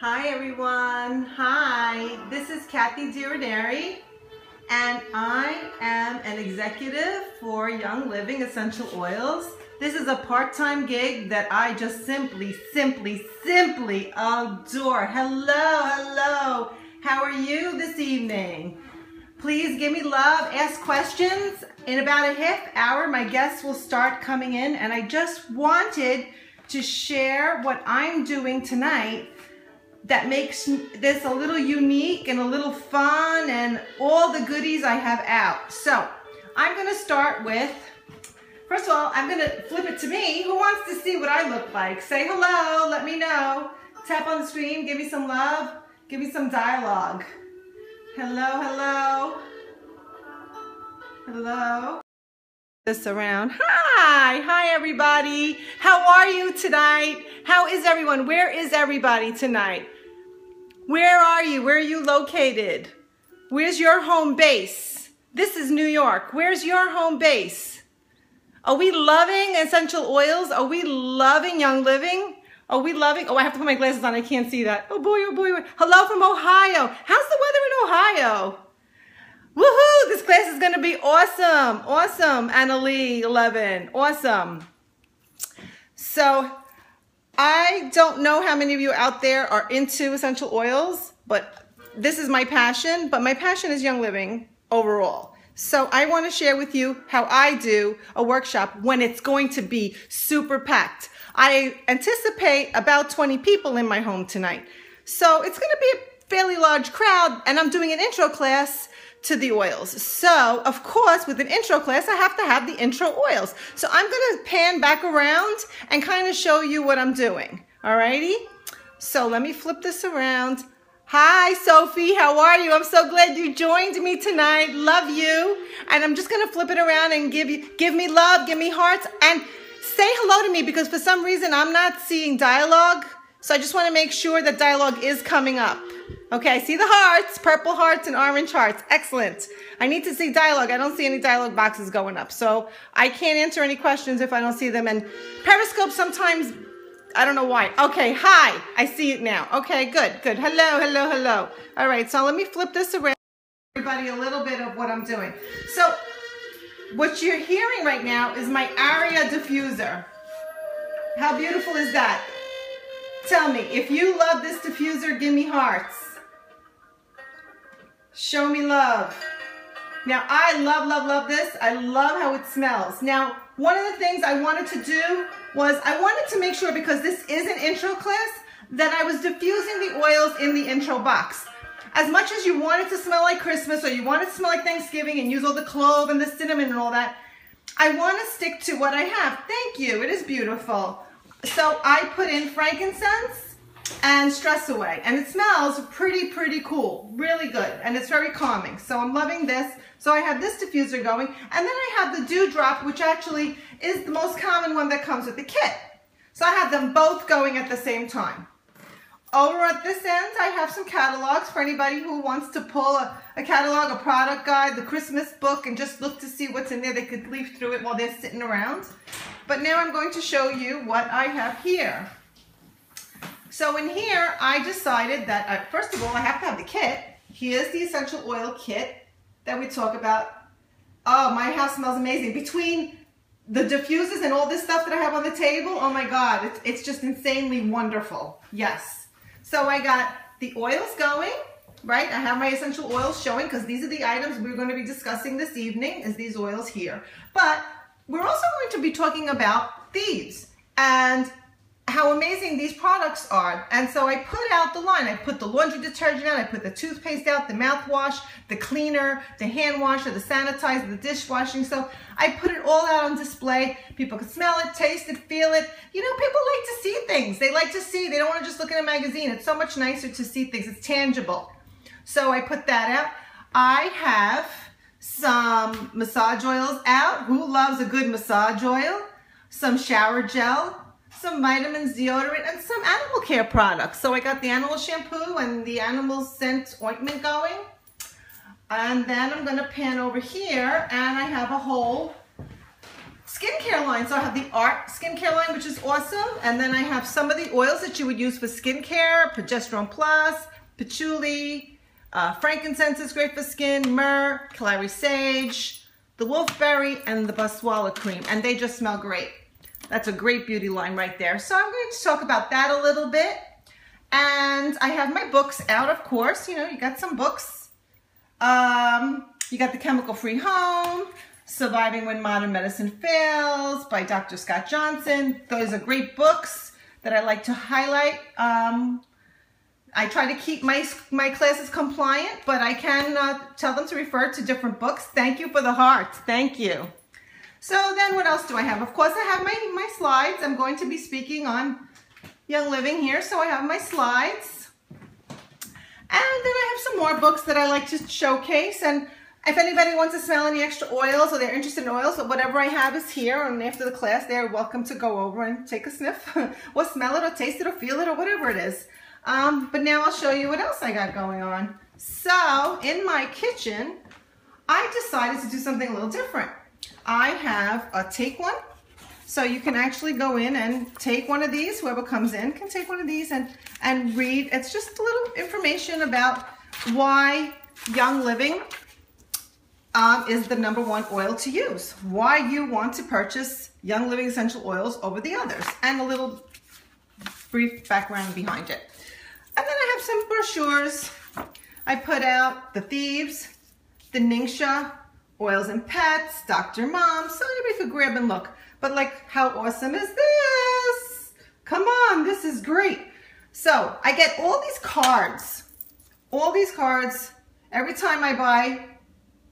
Hi everyone. Hi. This is Cathy DeRanieri and I am an executive for Young Living Essential Oils. This is a part-time gig that I just simply, simply, simply adore. Hello, hello. How are you this evening? Please give me love, ask questions. In about a half hour, my guests will start coming in and I just wanted to share what I'm doing tonight that makes this a little unique and a little fun and all the goodies I have out. So I'm gonna start with, first of all, I'm gonna flip it to me. Who wants to see what I look like? Say hello, let me know. Tap on the screen, give me some love, give me some dialogue. Hello, hello. Hello. This around. Hi, hi hi everybody. How are you tonight? How is everyone? Where is everybody tonight? Where are you? Where are you located? Where's your home base? This is New York. Where's your home base? Are we loving essential oils? Are we loving Young Living? Are we loving? Oh, I have to put my glasses on. I can't see that. Oh boy, oh boy. Oh. Hello from Ohio. How's the weather in Ohio? Woohoo! Going to be awesome. Awesome, Annalie 11. Awesome. So, I don't know how many of you out there are into essential oils, but this is my passion. But my passion is Young Living overall. So I want to share with you how I do a workshop when it's going to be super packed. I anticipate about 20 people in my home tonight. So it's going to be a fairly large crowd and I'm doing an intro class to the oils. So, of course, with an intro class, I have to have the intro oils. So I'm going to pan back around and kind of show you what I'm doing. Alrighty? So let me flip this around. Hi, Sophie. How are you? I'm so glad you joined me tonight. Love you. And I'm just going to flip it around and give you, give me love, give me hearts, and say hello to me because for some reason I'm not seeing dialogue. So I just want to make sure that dialogue is coming up. Okay, I see the hearts, purple hearts and orange hearts. Excellent. I need to see dialogue. I don't see any dialogue boxes going up. So I can't answer any questions if I don't see them. And Periscope sometimes, I don't know why. Okay, hi. I see it now. Okay, good, good. Hello, hello, hello. All right, so let me flip this around everybody a little bit of what I'm doing. So what you're hearing right now is my Aria diffuser. How beautiful is that? Tell me, if you love this diffuser, give me hearts. Show me love. Now, I love, love, love this. I love how it smells. Now, one of the things I wanted to do was I wanted to make sure, because this is an intro class, that I was diffusing the oils in the intro box. As much as you want it to smell like Christmas or you want it to smell like Thanksgiving and use all the clove and the cinnamon and all that, I want to stick to what I have. Thank you. It is beautiful. So I put in frankincense and stress away and it smells pretty, pretty cool. Really good. And it's very calming. So I'm loving this. So I have this diffuser going and then I have the dewdrop, which actually is the most common one that comes with the kit. So I have them both going at the same time. Over at this end, I have some catalogs for anybody who wants to pull a, a, catalog, a product guide, the Christmas book, and just look to see what's in there. They could leaf through it while they're sitting around. But now I'm going to show you what I have here. So in here, I decided that, I, first of all, I have to have the kit. Here's the essential oil kit that we talk about. Oh, my house smells amazing. Between the diffusers and all this stuff that I have on the table, oh my God, it's, it's just insanely wonderful. Yes. So I got the oils going, right? I have my essential oils showing because these are the items we're going to be discussing this evening is these oils here. But we're also going to be talking about thieves and how amazing these products are. And so I put out the line. I put the laundry detergent out, I put the toothpaste out, the mouthwash, the cleaner, the hand washer, the sanitizer, the dishwashing soap. I put it all out on display. People can smell it, taste it, feel it. You know, people like to see things. They like to see. They don't want to just look in a magazine. It's so much nicer to see things. It's tangible. So I put that out. I have some massage oils out. Who loves a good massage oil? Some shower gel, some vitamins, deodorant, and some animal care products. So I got the animal shampoo and the animal scent ointment going. And then I'm gonna pan over here and I have a whole skincare line. So I have the Art skincare line, which is awesome. And then I have some of the oils that you would use for skincare, Progessence Plus, Patchouli, uh, frankincense is great for skin, myrrh, clary sage, the wolfberry, and the Boswellia cream. And they just smell great. That's a great beauty line right there. So I'm going to talk about that a little bit. And I have my books out, of course. You know, you got some books. Um, you got The Chemical Free Home, Surviving When Modern Medicine Fails by Dr. Scott Johnson. Those are great books that I like to highlight. Um, I try to keep my, my classes compliant, but I can uh, tell them to refer to different books. Thank you for the heart. Thank you. So then what else do I have? Of course, I have my, my slides. I'm going to be speaking on Young Living here, so I have my slides. And then I have some more books that I like to showcase. And if anybody wants to smell any extra oils or they're interested in oils, but whatever I have is here. And after the class, they're welcome to go over and take a sniff or smell it or taste it or feel it or whatever it is. Um, but now I'll show you what else I got going on. So in my kitchen, I decided to do something a little different. I have a take one. So you can actually go in and take one of these. Whoever comes in can take one of these and, and read. It's just a little information about why Young Living um, is the number one oil to use. Why you want to purchase Young Living Essential Oils over the others. And a little brief background behind it. And then I have some brochures. I put out The Thieves, The Ningxia, Oils and Pets, Dr. Mom, so anybody could grab and look. But like, how awesome is this? Come on, this is great. So I get all these cards, all these cards every time I buy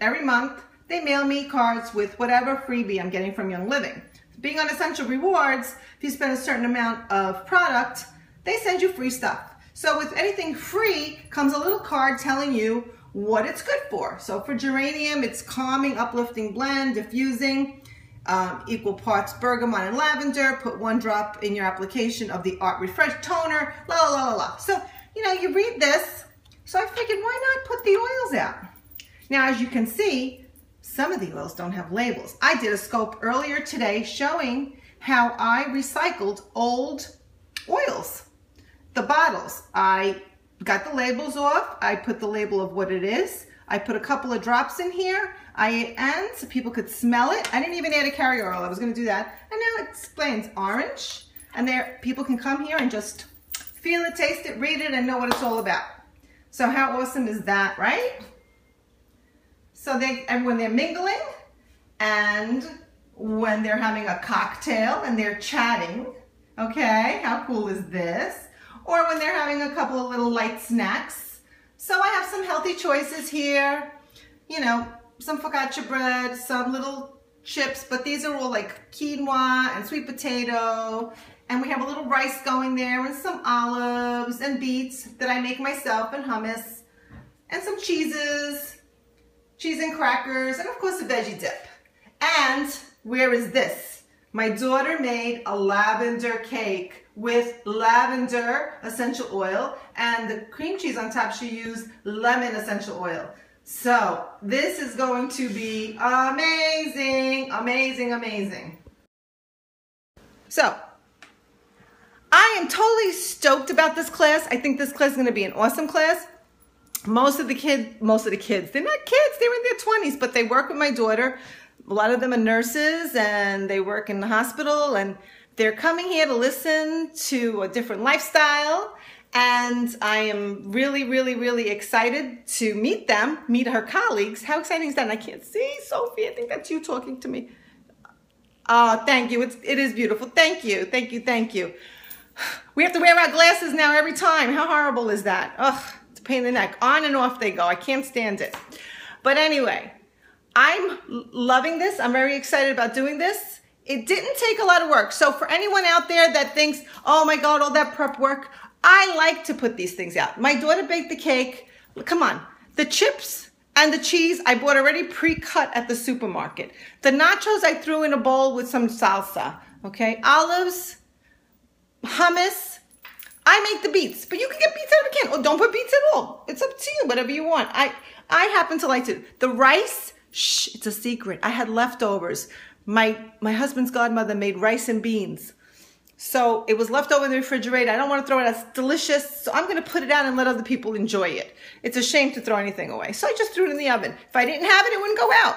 every month, they mail me cards with whatever freebie I'm getting from Young Living. Being on Essential Rewards, if you spend a certain amount of product, they send you free stuff. So with anything free comes a little card telling you what it's good for. So for geranium, it's calming, uplifting blend, diffusing, um, equal parts bergamot and lavender. Put one drop in your application of the Art Refresh Toner, la la la la. So, you know, you read this. So I figured, why not put the oils out? Now, as you can see, some of the oils don't have labels. I did a scope earlier today showing how I recycled old oils. The bottles, I got the labels off. I put the label of what it is. I put a couple of drops in here. I and so people could smell it. I didn't even add a carrier oil. I was going to do that. And now it explains orange. And there, people can come here and just feel it, taste it, read it, and know what it's all about. So how awesome is that, right? So they, when they're mingling and when they're having a cocktail and they're chatting, okay, how cool is this? Or when they're having a couple of little light snacks. So I have some healthy choices here, you know, some focaccia bread, some little chips, but these are all like quinoa and sweet potato. And we have a little rice going there and some olives and beets that I make myself and hummus and some cheeses cheese and crackers, and of course a veggie dip. And where is this? My daughter made a lavender cake with lavender essential oil and the cream cheese on top she used lemon essential oil. So this is going to be amazing, amazing, amazing. So I am totally stoked about this class. I think this class is going to be an awesome class most of the kids, most of the kids, they're not kids, they're in their 20s, but they work with my daughter. A lot of them are nurses and they work in the hospital and they're coming here to listen to a different lifestyle. And I am really, really, really excited to meet them, meet her colleagues. How exciting is that? And I can't see Sophie. I think that's you talking to me. Oh, thank you. It's, it is beautiful. Thank you. Thank you. Thank you. We have to wear our glasses now every time. How horrible is that? Ugh it's a pain in the neck. On and off they go. I can't stand it. But anyway, I'm loving this. I'm very excited about doing this. It didn't take a lot of work. So for anyone out there that thinks, oh my God, all that prep work, I like to put these things out. My daughter baked the cake. Come on. The chips and the cheese I bought already pre-cut at the supermarket. The nachos I threw in a bowl with some salsa. Okay. Olives, hummus, I make the beets, but you can get beets out of a can. Or don't put beets at all. It's up to you, whatever you want. I, I happen to like to. The rice, shh, it's a secret. I had leftovers my, my husband's godmother made rice and beans. So it was left over in the refrigerator. I don't want to throw it out. It's delicious. So I'm going to put it out and let other people enjoy it. It's a shame to throw anything away. So I just threw it in the oven. If I didn't have it, it wouldn't go out.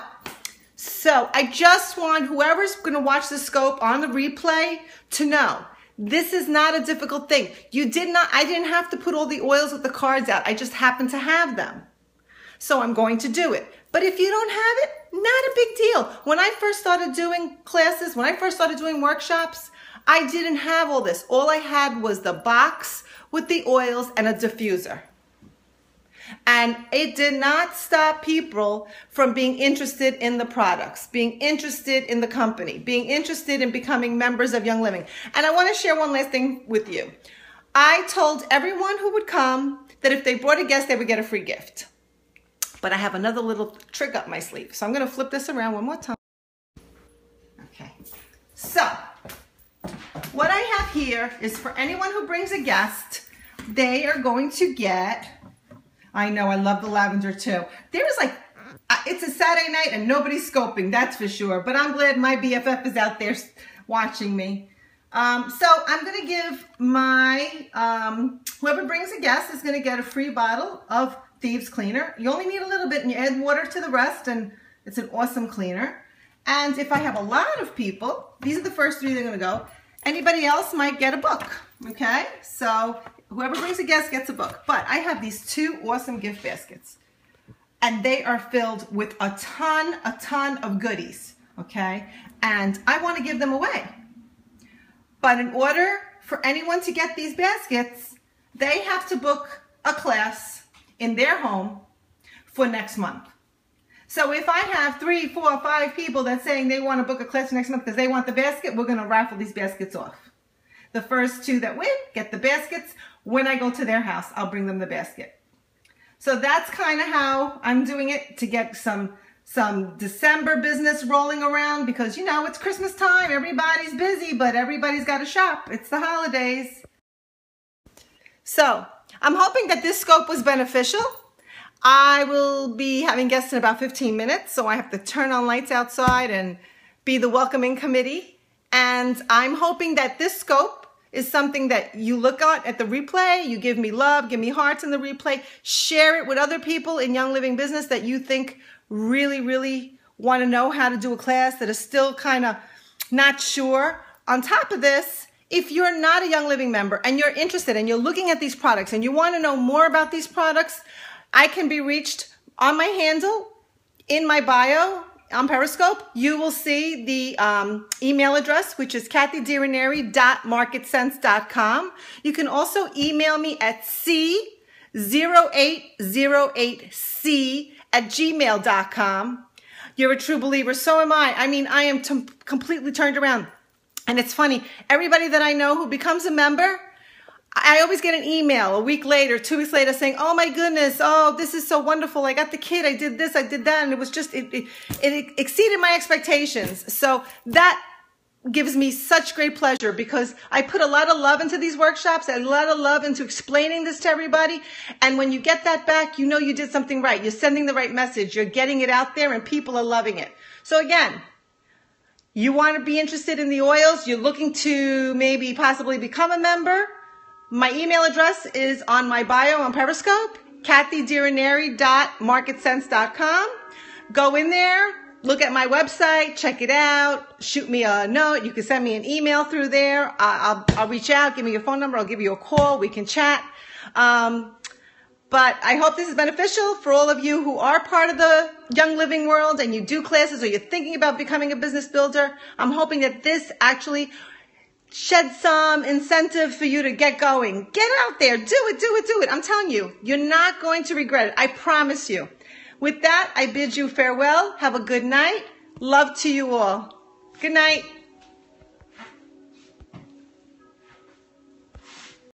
So I just want whoever's going to watch the scope on the replay to know this is not a difficult thing. You did not, I didn't have to put all the oils with the cards out. I just happened to have them. So I'm going to do it. But if you don't have it, not a big deal. When I first started doing classes, when I first started doing workshops, I didn't have all this. All I had was the box with the oils and a diffuser. And it did not stop people from being interested in the products, being interested in the company, being interested in becoming members of Young Living. And I want to share one last thing with you. I told everyone who would come that if they brought a guest, they would get a free gift. But I have another little trick up my sleeve. So I'm going to flip this around one more time. Okay. So what I have here is for anyone who brings a guest, they are going to get I know, I love the lavender too. There is like, uh, it's a Saturday night and nobody's scoping, that's for sure. But I'm glad my BFF is out there watching me. Um, so I'm going to give my, um, whoever brings a guest is going to get a free bottle of Thieves Cleaner. You only need a little bit and you add water to the rest and it's an awesome cleaner. And if I have a lot of people, these are the first three going to go. Anybody else might get a book, okay? So whoever brings a guest gets a book. But I have these two awesome gift baskets. And they are filled with a ton, a ton of goodies, okay? And I want to give them away. But in order for anyone to get these baskets, they have to book a class in their home for next month. So if I have three, four, five people that's saying they want to book a class next month because they want the basket, we're going to raffle these baskets off. The first two that win get the baskets. When I go to their house, I'll bring them the basket. So that's kind of how I'm doing it to get some some December business rolling around because, you know, it's Christmas time. Everybody's busy, but everybody's got to shop. It's the holidays. So I'm hoping that this scope was beneficial. I will be having guests in about 15 minutes, so I have to turn on lights outside and be the welcoming committee. And I'm hoping that this scope is something that you look at at the replay. You give me love, give me hearts in the replay. Share it with other people in Young Living Business that you think really, really want to know how to do a class that is still kind of not sure. On top of this, if you're not a Young Living member and you're interested and you're looking at these products and you want to know more about these products, I can be reached on my handle in my bio on Periscope, you will see the um, email address, which is kathydraneri.marketsense.com. You can also email me at c0808c at gmail.com. You're a true believer. So am I. I mean, I am completely turned around. And it's funny, everybody that I know who becomes a member, I always get an email a week later, two weeks later saying, oh my goodness, oh, this is so wonderful. I got the kid, I did this, I did that. And it was just, it, it, it exceeded my expectations. So that gives me such great pleasure because I put a lot of love into these workshops, a lot of love into explaining this to everybody. And when you get that back, you know you did something right. You're sending the right message. You're getting it out there and people are loving it. So again, you want to be interested in the oils. You're looking to maybe possibly become a member. My email address is on my bio on Periscope, kathydraneri.marketsense.com. Go in there, look at my website, check it out, shoot me a note. You can send me an email through there. I'll, I'll reach out, give me your phone number, I'll give you a call, we can chat. Um, but I hope this is beneficial for all of you who are part of the Young Living world and you do classes or you're thinking about becoming a business builder. I'm hoping that this actually shed some incentive for you to get going. Get out there. Do it, do it, do it. I'm telling you, you're not going to regret it. I promise you. With that, I bid you farewell. Have a good night. Love to you all. Good night.